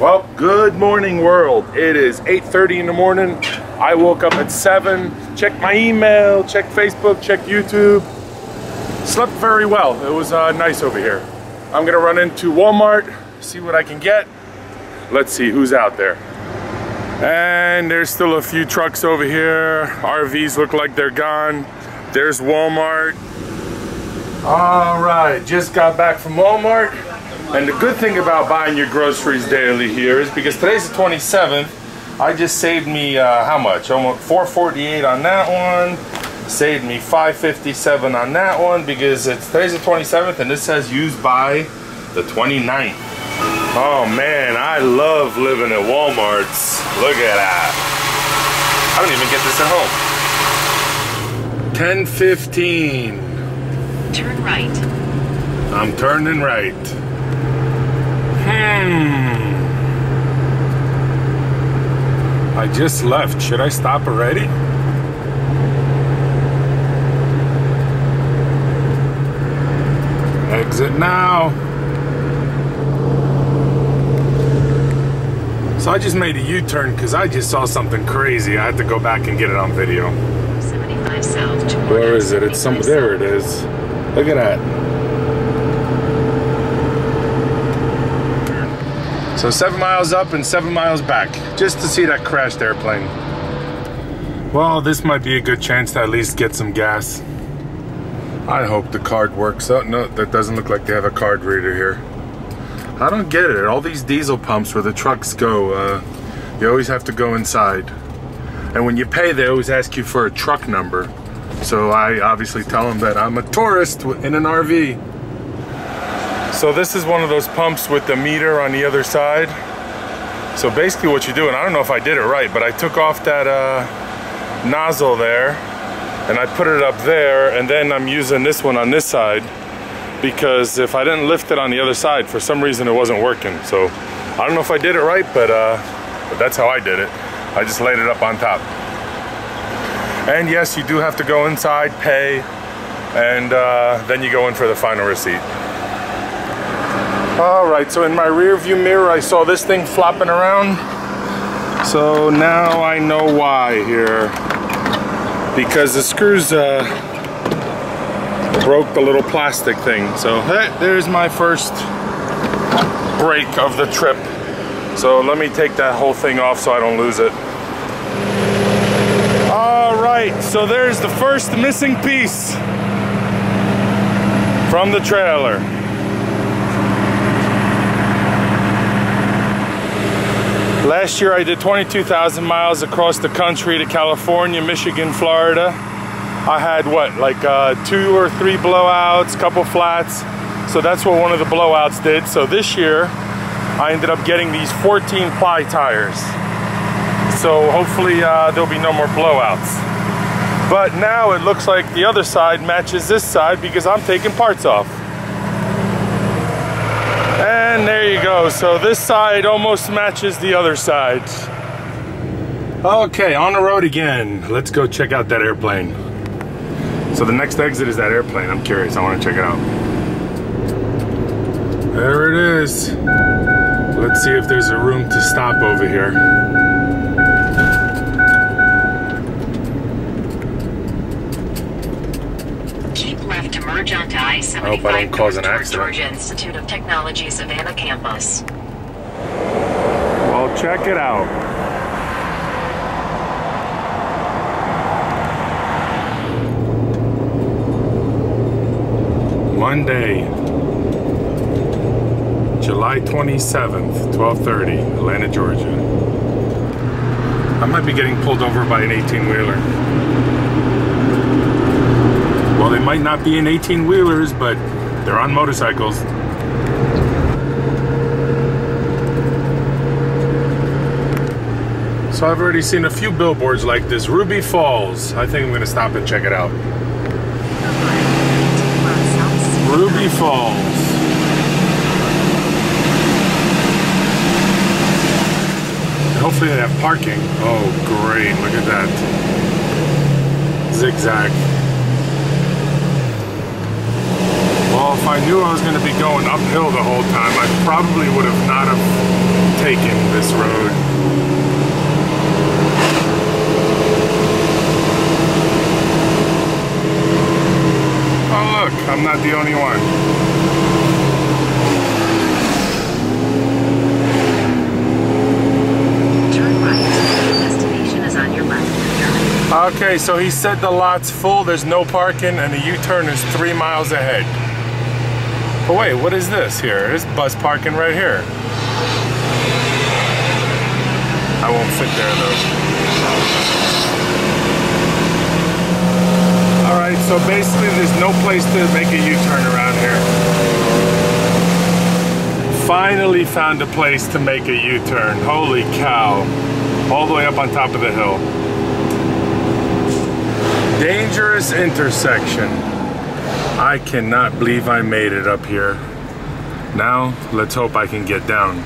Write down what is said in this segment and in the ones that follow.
Well, good morning world. It is 8.30 in the morning. I woke up at 7, checked my email, checked Facebook, checked YouTube. Slept very well. It was uh, nice over here. I'm gonna run into Walmart, see what I can get. Let's see who's out there. And there's still a few trucks over here. RVs look like they're gone. There's Walmart. All right, just got back from Walmart. And the good thing about buying your groceries daily here is because today's the 27th, I just saved me uh, how much? Almost 448 on that one. Saved me 557 on that one because it's today's the 27th and this says used by the 29th. Oh man, I love living at Walmart's. Look at that. I don't even get this at home. 1015. Turn right. I'm turning right. Hmm. I just left. Should I stop already? Exit now. So I just made a U-turn because I just saw something crazy. I had to go back and get it on video. 75 south. Where is it? It's some. There it is. Look at that. So seven miles up and seven miles back, just to see that crashed airplane. Well, this might be a good chance to at least get some gas. I hope the card works. Oh, no, that doesn't look like they have a card reader here. I don't get it. All these diesel pumps where the trucks go, uh, you always have to go inside. And when you pay, they always ask you for a truck number. So I obviously tell them that I'm a tourist in an RV. So this is one of those pumps with the meter on the other side. So basically what you do, and I don't know if I did it right, but I took off that uh, nozzle there and I put it up there and then I'm using this one on this side because if I didn't lift it on the other side, for some reason it wasn't working. So I don't know if I did it right, but, uh, but that's how I did it. I just laid it up on top. And yes, you do have to go inside, pay, and uh, then you go in for the final receipt. All right, so in my rear view mirror, I saw this thing flopping around. So now I know why here. Because the screws uh, broke the little plastic thing. So hey, there's my first break of the trip. So let me take that whole thing off so I don't lose it. All right, so there's the first missing piece from the trailer. Last year I did 22,000 miles across the country to California, Michigan, Florida. I had what, like uh, two or three blowouts, couple flats. So that's what one of the blowouts did. So this year I ended up getting these 14 ply tires. So hopefully uh, there'll be no more blowouts. But now it looks like the other side matches this side because I'm taking parts off. And there you go. So this side almost matches the other side. Okay, on the road again. Let's go check out that airplane. So the next exit is that airplane. I'm curious. I want to check it out. There it is. Let's see if there's a room to stop over here. Keep left to merge onto I-75 I hope I don't cause an accident. Georgia Institute of Technology Savannah campus. Well, check it out. Monday, July 27th, 1230, Atlanta, Georgia. I might be getting pulled over by an 18-wheeler. Well, they might not be in 18-wheelers, but they're on motorcycles. So I've already seen a few billboards like this. Ruby Falls. I think I'm gonna stop and check it out. Ruby Falls. Hopefully they have parking. Oh, great. Look at that. Zigzag. Well, if I knew I was going to be going uphill the whole time, I probably would have not have taking this road. Oh look, I'm not the only one. Turn right. Destination is on your left. Okay, so he said the lot's full, there's no parking, and the U-turn is three miles ahead. But wait, what is this here? There's bus parking right here. I won't fit there though. Alright, so basically there's no place to make a U-turn around here. Finally found a place to make a U-turn. Holy cow. All the way up on top of the hill. Dangerous intersection. I cannot believe I made it up here. Now, let's hope I can get down.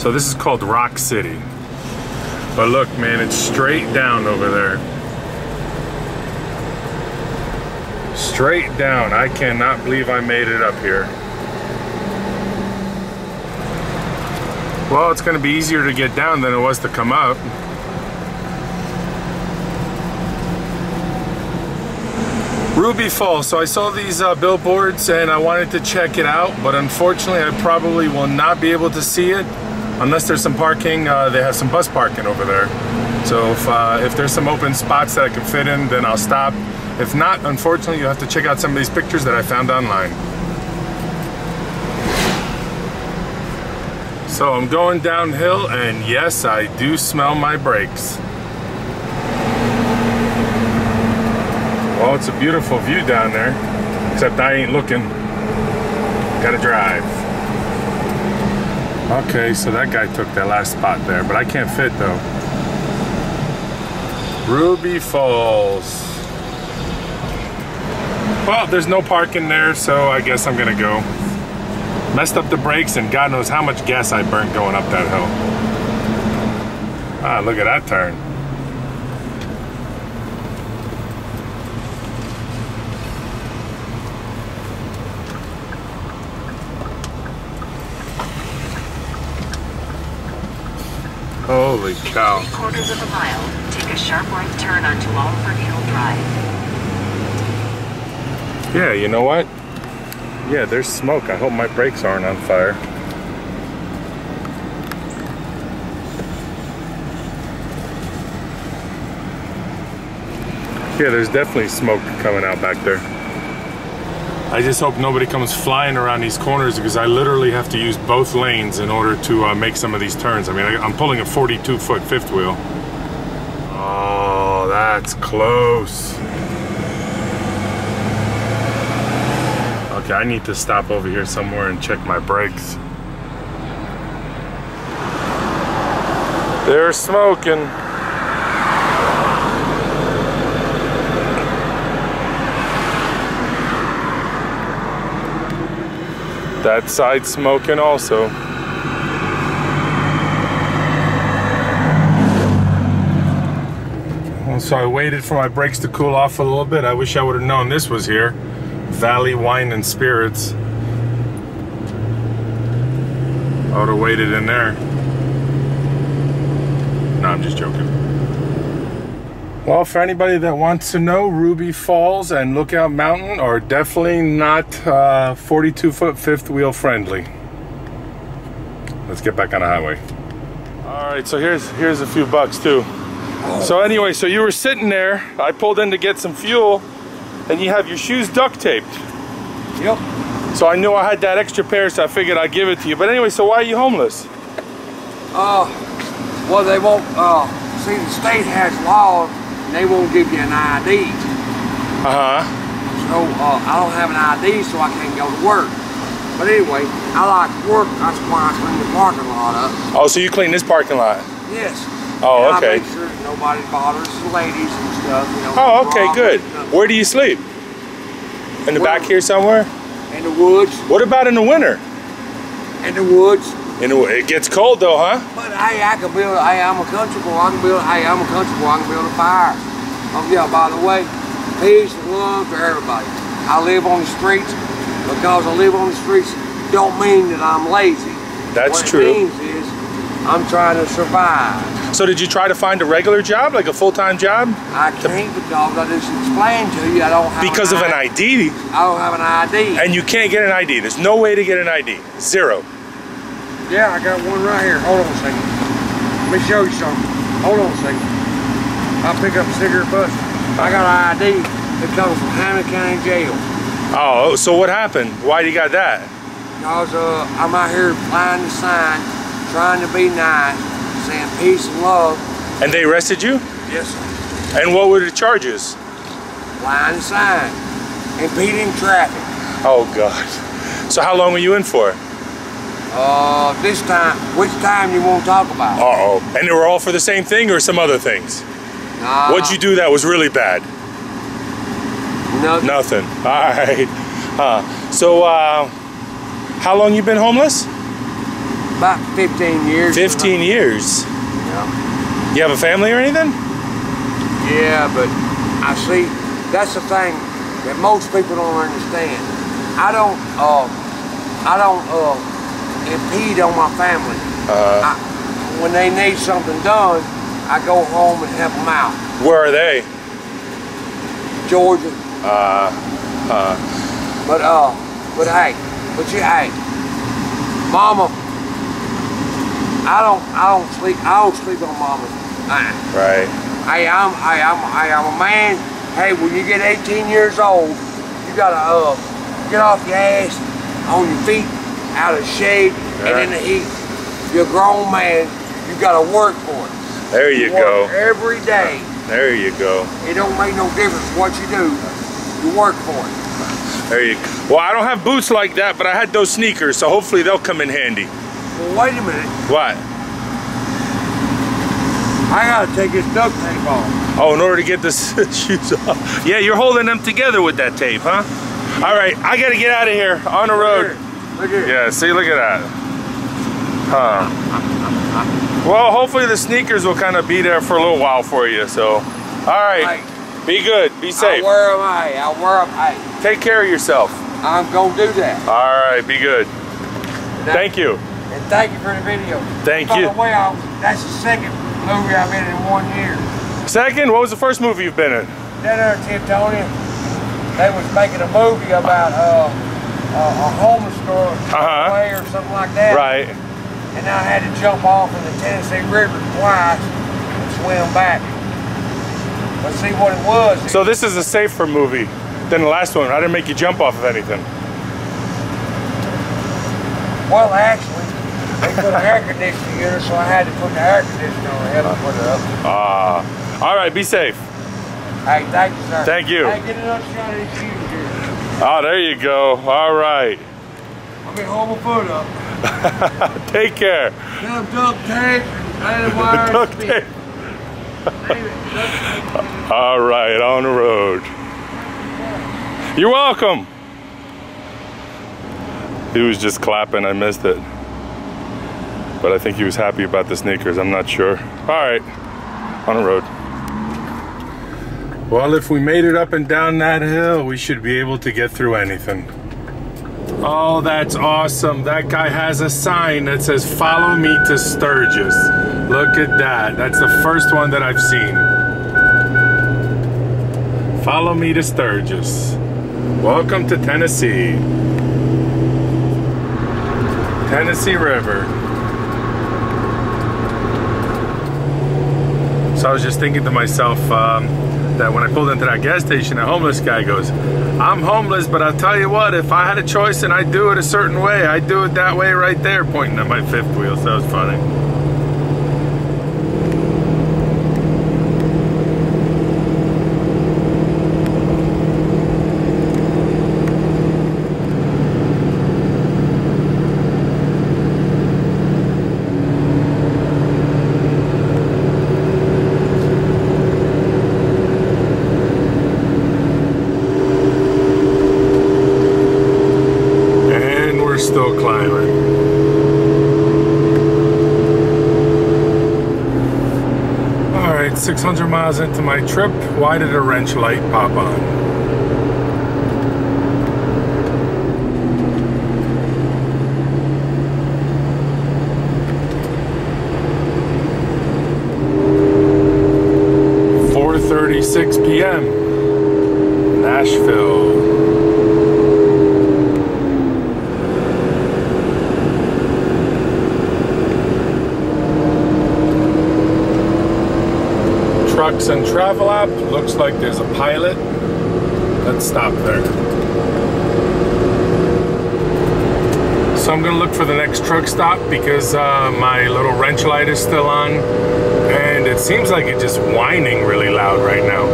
So this is called Rock City. But look, man, it's straight down over there. Straight down. I cannot believe I made it up here. Well, it's going to be easier to get down than it was to come up. Ruby Falls. So I saw these uh, billboards and I wanted to check it out, but unfortunately I probably will not be able to see it unless there's some parking. Uh, they have some bus parking over there. So if, uh, if there's some open spots that I can fit in, then I'll stop. If not, unfortunately, you'll have to check out some of these pictures that I found online. So I'm going downhill and yes, I do smell my brakes. Well, it's a beautiful view down there, except I ain't looking. Gotta drive. Okay, so that guy took that last spot there, but I can't fit though. Ruby Falls. Well, there's no parking there, so I guess I'm gonna go. Messed up the brakes and God knows how much gas I burnt going up that hill. Ah, look at that turn. Holy cow. Three quarters of a mile. Take a sharp right turn onto Oliver Hill Drive. Yeah, you know what? Yeah, there's smoke. I hope my brakes aren't on fire. Yeah, there's definitely smoke coming out back there. I just hope nobody comes flying around these corners because I literally have to use both lanes in order to uh, make some of these turns. I mean, I, I'm pulling a 42 foot fifth wheel. Oh, that's close. Okay, I need to stop over here somewhere and check my brakes. They're smoking. That side smoking also. So I waited for my brakes to cool off a little bit. I wish I would have known this was here. Valley Wine and Spirits. I would have waited in there. No, I'm just joking. Well, for anybody that wants to know, Ruby Falls and Lookout Mountain are definitely not uh, 42 foot fifth wheel friendly. Let's get back on the highway. All right, so here's here's a few bucks too. So anyway, so you were sitting there. I pulled in to get some fuel, and you have your shoes duct taped. Yep. So I knew I had that extra pair, so I figured I'd give it to you. But anyway, so why are you homeless? Uh, well, they won't, uh, see, the state has laws, and they won't give you an ID. Uh huh. So, uh, I don't have an ID, so I can't go to work. But anyway, I like work, that's why I clean the parking lot up. Oh, so you clean this parking lot? Yes. Oh, And okay. I make sure that nobody bothers the ladies and stuff, you know. Oh, okay, good. Where do you sleep? In the back here somewhere? In the woods, What about in the winter? in the woods. The, it gets cold though, huh? But hey, I can build, hey, I'm a country boy, I can build, hey, I'm a country boy, I can build a fire. Oh yeah, by the way, peace and love to everybody. I live on the streets because I live on the streets don't mean that I'm lazy. That's what true. It means is I'm trying to survive. So did you try to find a regular job, like a full-time job? I can't because I just explained to you I don't have Because of an ID, I don't have an ID. and you can't get an ID. There's no way to get an ID. Zero. Yeah, I got one right here. Hold on a second. Let me show you something. Hold on a second. I'll pick up a cigarette bus. I got an ID that comes from Hamilton County Jail. Oh, so what happened? Why do you got that? Because uh, I'm out here flying the sign, trying to be nice, saying peace and love. And they arrested you? Yes, sir. And what were the charges? Flying the sign. Impeding traffic. Oh God. So how long were you in for? Uh, this time, which time you want to talk about? Uh-oh. And they were all for the same thing or some other things? Nah, What'd you do that was really bad? Nothing. Nothing. All right. Uh, so uh, how long you been homeless? About 15 years. 15 years. Yeah. You have a family or anything? Yeah, but I see that's the thing that most people don't understand. I don't uh I don't uh impede on my family. Uh, I, when they need something done, I go home and help them out. where are they? Georgia, Uh, uh, but uh, but hey, but you hey, Mama, I don't I don't sleep I don't sleep on Mama. Right. Hey, I'm, hey, I'm, hey, I'm a man. Hey, when you get 18 years old, you gotta uh, get off your ass, on your feet, out of shade, and in the heat. You're a grown man. You gotta work for it. There you work go. every day. There you go. It don't make no difference what you do. You work for it. There you go. Well, I don't have boots like that, but I had those sneakers, so hopefully they'll come in handy. Well, wait a minute. What? I gotta take this duct tape off. Oh, in order to get the shoes off. Yeah, you're holding them together with that tape, huh? All right, I gotta get out of here on the road. Look here. Yeah, see, look at that. Huh. Well, hopefully the sneakers will kind of be there for a little while for you, so. All right, be good, be safe. wear them. I. I'll wear them. I. Take care of yourself. I'm gonna do that. All right, be good. Now- Thank you. And thank you for the video. Thank By you. the way, I, that's the second movie I've been in one year. Second, what was the first movie you've been in? That there Tiptonia, they was making a movie about uh, a, a homeless store way or something like that. Right. And I had to jump off in the Tennessee River twice and swim back. Let's see what it was. So this is a safer movie than the last one. I didn't make you jump off of anything. well, actually, they put an air conditioning unit, so I had to put the air conditioner on. I had to put it up. Ah. all right, be safe. Hey, thank you, sir. Thank you. Hey, get another shot of these shoes here. Oh, there you go. All right. I'm gonna hold my foot up. Take care. Them duct tape and wires. Duct tape. All right, on the road. You're welcome. He was just clapping. I missed it. But I think he was happy about the sneakers. I'm not sure. All right, on the road. Well, if we made it up and down that hill, we should be able to get through anything. Oh, that's awesome. That guy has a sign that says, Follow me to Sturgis. Look at that. That's the first one that I've seen. Follow me to Sturgis. Welcome to Tennessee. Tennessee River. So I was just thinking to myself um, that when I pulled into that gas station, a homeless guy goes, I'm homeless, but I'll tell you what, if I had a choice and I'd do it a certain way, I'd do it that way right there, pointing at my fifth wheel. So that was funny. 600 miles into my trip, why did a wrench light pop on? Four thirty-six p.m. Trucks and Travel app. Looks like there's a pilot. Let's stop there. So I'm gonna look for the next truck stop because uh, my little wrench light is still on and it seems like it's just whining really loud right now.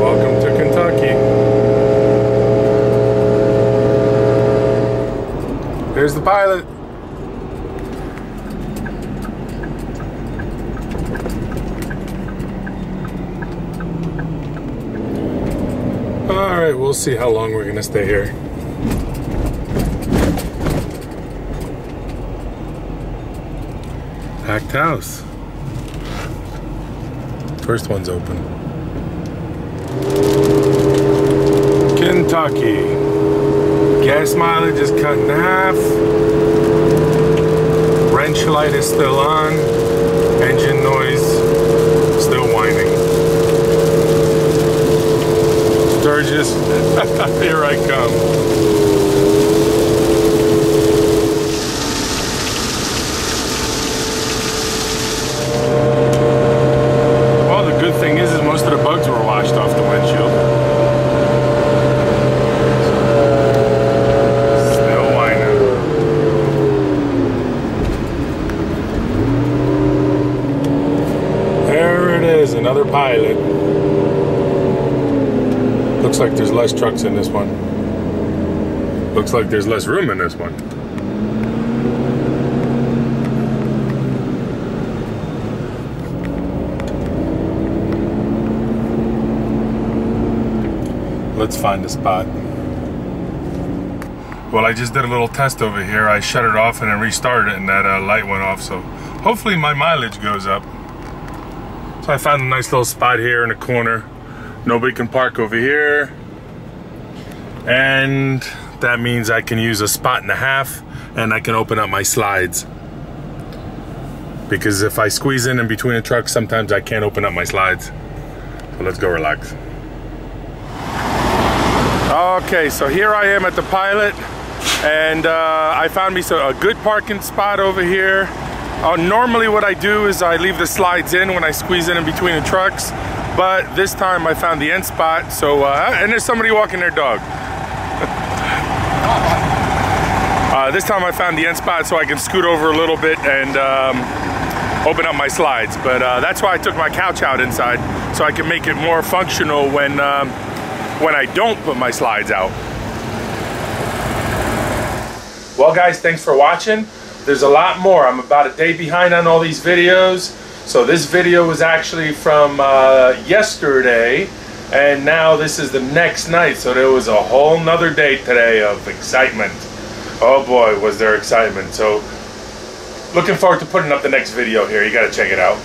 Welcome to Kentucky. There's the pilot. All right, we'll see how long we're gonna stay here. Packed house. First one's open. Kentucky. Gas mileage is cut in half. Wrench light is still on. Engine noise still whining. Sturgis, here I come. Well, the good thing is, is most of the bugs were washed off the windshield. Still whining. There it is, another pilot. Looks like there's less trucks in this one. Looks like there's less room in this one. Let's find a spot. Well, I just did a little test over here. I shut it off and then restarted it, and that uh, light went off. So hopefully my mileage goes up. So I found a nice little spot here in the corner. Nobody can park over here. And that means I can use a spot and a half and I can open up my slides. Because if I squeeze in in between the trucks, sometimes I can't open up my slides. So let's go relax. Okay, so here I am at the pilot, and uh, I found me so a good parking spot over here. Uh, normally, what I do is I leave the slides in when I squeeze in in between the trucks, but this time I found the end spot. So, uh, and there's somebody walking their dog. uh, this time I found the end spot so I can scoot over a little bit and um, open up my slides. But uh, that's why I took my couch out inside so I can make it more functional when. Um, when I don't put my slides out. Well guys, thanks for watching. There's a lot more. I'm about a day behind on all these videos. So this video was actually from uh, yesterday and now this is the next night. So there was a whole nother day today of excitement. Oh boy, was there excitement. So looking forward to putting up the next video here. You gotta check it out.